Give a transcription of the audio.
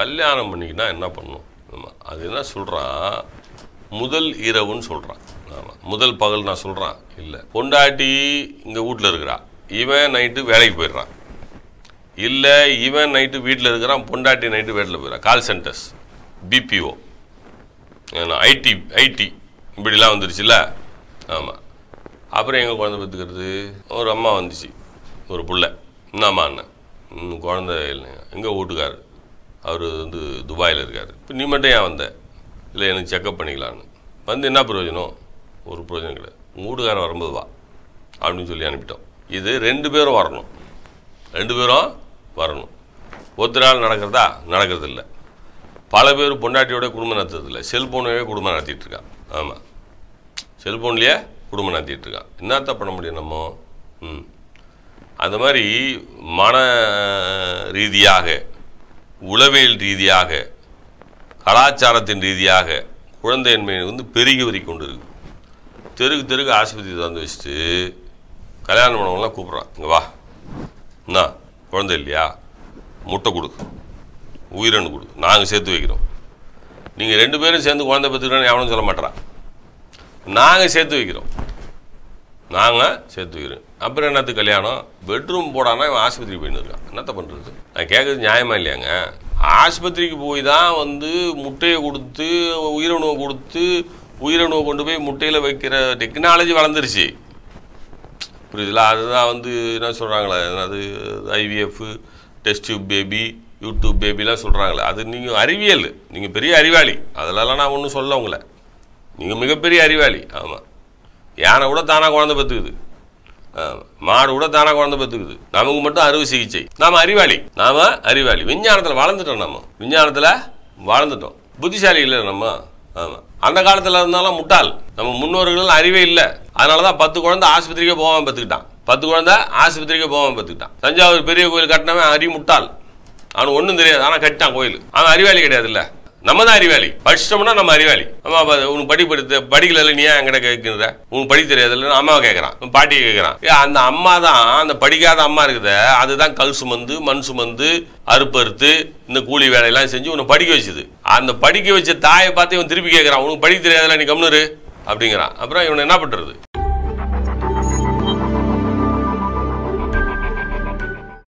கல்யாணம் பண்ணிக்கினா என்ன பண்ணும்? ஆமாம் அது என்ன சொல்கிறான் முதல் இரவுன்னு சொல்கிறான் ஆமாம் முதல் பகல் நான் சொல்கிறான் இல்லை. பொண்டாட்டி இங்கே வீட்டில் இருக்கிறா. இவன் நைட்டு வேலைக்கு போயிடுறான் இல்லை இவன் நைட்டு வீட்டில் இருக்கிறான் பொண்டாட்டி நைட்டு வீட்டில் போயிடறான் call centres BPO IT IT இப்படிலாம் வந்துருச்சுல்ல? ஆமாம் அப்புறம் எங்கள் குழந்தை பெற்றுக்கிறது ஒரு அம்மா வந்துச்சு. ஒரு பிள்ளை. என்னம்மா அண்ணன்? இன்னும் குழந்தை இல்லைங்க. எங்கள் வீட்டுக்காரர்? அவர் வந்து துபாயில் இருக்கார். இப்போ நீ மட்டும் ஏன் வந்த? இல்லை எனக்கு செக்கப் பண்ணிக்கலான்னு வந்து என்ன பிரயோஜனம்? ஒரு பிரயோஜனம் கிடையாது. மூடுகாரன் வரும்போது வா அப்படின்னு சொல்லி அனுப்பிட்டோம். இது ரெண்டு பேரும் வரணும். ரெண்டு பேரும் வரணும். ஒருத்தரால் நடக்கிறதா நடக்கிறது? இல்லை பல பேர் பொண்டாட்டியோட குடும்பம் நடத்துறதில்ல. செல்ஃபோனவே குடும்பம் நடத்திட்டுருக்கான் ஆமாம் செல்ஃபோன்லேயே குடும்பம் நடத்திட்டுருக்கான் என்னத்தை என்னத்த பண்ண முடியும் நம்ம? ம். அந்த மாதிரி மன ரீதியாக உளவியல் ரீதியாக கலாச்சாரத்தின் ரீதியாக குழந்தையின்மை வந்து பெருகி வரி கொண்டு இருக்கு தெருக்கு தெருக்கு ஆஸ்பத்திரி திறந்து வச்சுட்டு கல்யாணம் பண்ணவங்களாம் கூப்பிட்றான். இங்கே வா. என்ன குழந்தை இல்லையா? முட்டை கொடு. உயிரணு கொடு. நாங்கள் சேர்த்து வைக்கிறோம். நீங்கள் ரெண்டு பேரும் சேர்ந்து குழந்தை பெற்றுக்கிறோன்னு எவனும் சொல்ல மாட்டேறான் நாங்கள் சேர்த்து வைக்கிறோம். நாங்கள் சேர்த்து வைக்கிறோம். அப்புறம் என்னத்து கல்யாணம்? பெட்ரூம் போடானா இவன் ஆஸ்பத்திரிக்கு போயின்னு இருக்கான். என்னத்த பண்ணுறது நான் கேட்குறது நியாயமா இல்லையாங்க? ஆஸ்பத்திரிக்கு போய் தான் வந்து முட்டையை கொடுத்து உயிரணுவை கொடுத்து உயிரணுவை கொண்டு போய் முட்டையில் வைக்கிற டெக்னாலஜி வளர்ந்துருச்சு. புரியுதுல? அதுதான் வந்து என்ன சொல்கிறாங்களே அது IVF test tube baby YouTube பேபிலாம் சொல்கிறாங்களே அது நீங்கள் அறிவியல். நீங்கள் பெரிய அறிவாளி. அதிலலாம் நான் ஒன்றும் சொல்ல உங்களை. நீங்கள் மிகப்பெரிய அறிவாளி. ஆமாம் யானை கூட தானாக குழந்தை பத்துக்குது. மாடு கூட தானாக குழந்தை பெற்றுக்குது. நமக்கு மட்டும் அறுவை சிகிச்சை. நாம் அறிவாளி. நாம் அறிவாளி. விஞ்ஞானத்தில் வளர்ந்துட்டோம் நம்ம. விஞ்ஞானத்தில் வளர்ந்துட்டோம். புத்திசாலி இல்லை நம்ம. ஆமாம் அந்த காலத்தில் இருந்தாலும் முட்டாள். நம்ம முன்னோர்கள் அறிவே இல்லை. அதனால தான் பத்து குழந்தை ஆஸ்பத்திரிக்கே போகாமல் பார்த்துக்கிட்டான் பத்து குழந்தை ஆஸ்பத்திரிக்கே போகாமல் பார்த்துக்கிட்டான் தஞ்சாவூர் பெரிய கோயில் கட்டினவன் அறி முட்டாள் அவனுக்கு ஒன்றும் தெரியாது. ஆனால் கட்டிட்டான் கோயில். அவன் அறிவாளி கிடையாதுல்ல. நம்ம தான் அறிவாளி. படிச்சிட்டோம்னா நம்ம அறிவாளி. அம்மா அப்பா உனக்கு படி படித்து படிக்கல நீ ஏன் என்கிட்ட கேட்குற உனக்கு படி தெரியாதுல்ல அம்மாவை கேட்குறான். பாட்டியை கேட்குறான். அந்த அம்மா தான் அந்த படிக்காத அம்மா இருக்குத அதுதான் கல் சுமந்து மண் சுமந்து அறுப்பறுத்து இந்த கூலி வேலையெல்லாம் செஞ்சு உன்னை படிக்க வச்சுது. அந்த படிக்க வச்ச தாயை பார்த்து இவன் திருப்பி கேட்குறான். உனக்கு படிக்க தெரியாதுல்ல நீ கம்னரு அப்படிங்கிறான். அப்புறம் இவனை என்ன பண்ணுறது